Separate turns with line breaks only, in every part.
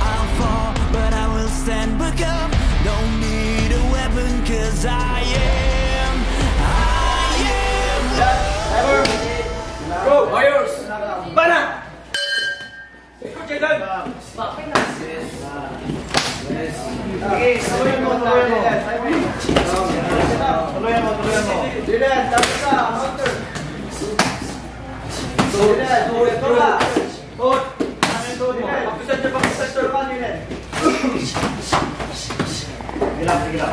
I'll fall, but I will stand back up. Don't need a weapon, cause I
tuloyan mo, tuloyan mo. Tuloyan mo.
Dylan, tapos ka! Counter! Dylan, tuhod ko ka! Tuhod!
Ano yung tuhod mo?
Pakisan niyo, pakisan niyo ka, Dylan!
Sige lang, sige lang.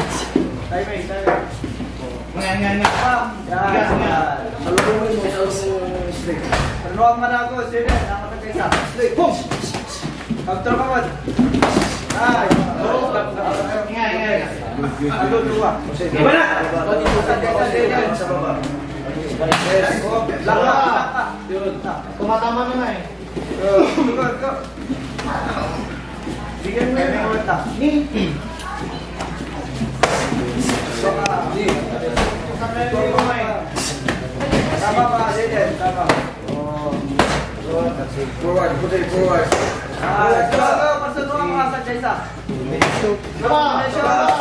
Timing, timing.
Ngayon, ngayon, ngayon.
Yan, yan. Salubungin mo sa straight. Panuwag man ako, Dylan. Nakatag kayo sa straight. Boom! Counter ka man. Ay! Ano, dua. Iba na! Sa baba. Laka.
Tumatama na na eh.
Bigyan mo yung mga ta. Saka, di.
Saan na yung kamay?
Tama ba, Deden? Tama. Forward, put it forward. Ah, go, pasunod ang mga sa Jaysa.
Sige ba?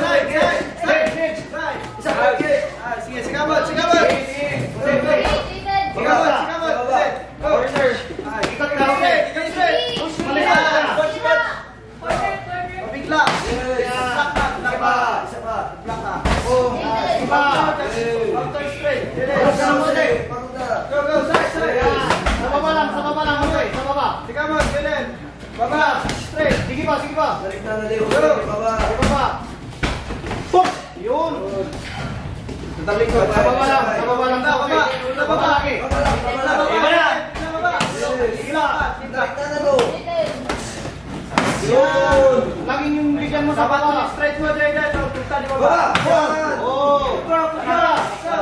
Baba, straight.
Sige ba? Sige ba?
Go.
Sa baba. Puk! Yun.
Sa likod.
Sa baba lang, sa baba lang.
Sa baba.
Sa baba lagi.
Iba na. Sa baba.
Sige ba?
Yun.
Laging yung bigyan mo sa
Sapat
baba.
straight mo, Jayden. O, punta di baba.
Oh!
Go, go.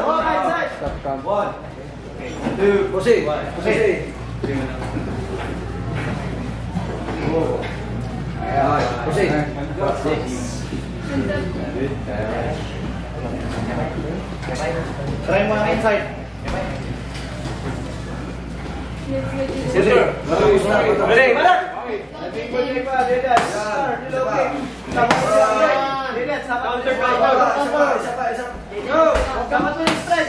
Go, right side. One. Two. Pusi. Pusi. Ayan. Pusi.
Try mo ang inside.
Ready? Sir, nilogin. Tapos yan. Jayden, sapat.
Counter, counter.
Isa pa, isa pa. Go. Mo yung straight,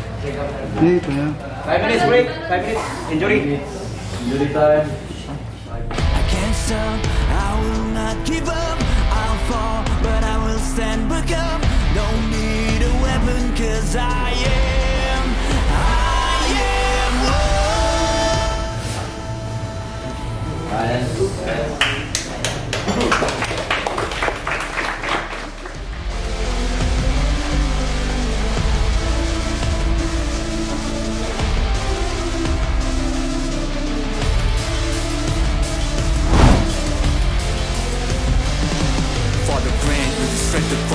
paa niya.
Five minutes break. Five minutes. Injury.
I can't stop, I will not give up.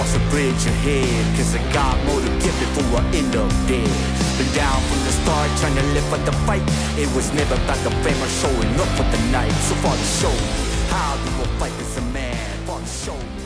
across the bridge ahead Cause I got more to give before I end up dead. Been down from the start trying to live for the fight. It was never about the fame or showing up for the night. So far to show me how you fight as a man. Show. me